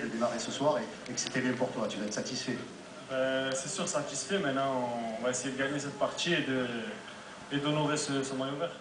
de démarrer ce soir et, que c'était bien pour toi. Tu vas être satisfait. Ben, c'est sûr, satisfait. Maintenant, on va essayer de gagner cette partie et d'honorer ce, ce maillot vert.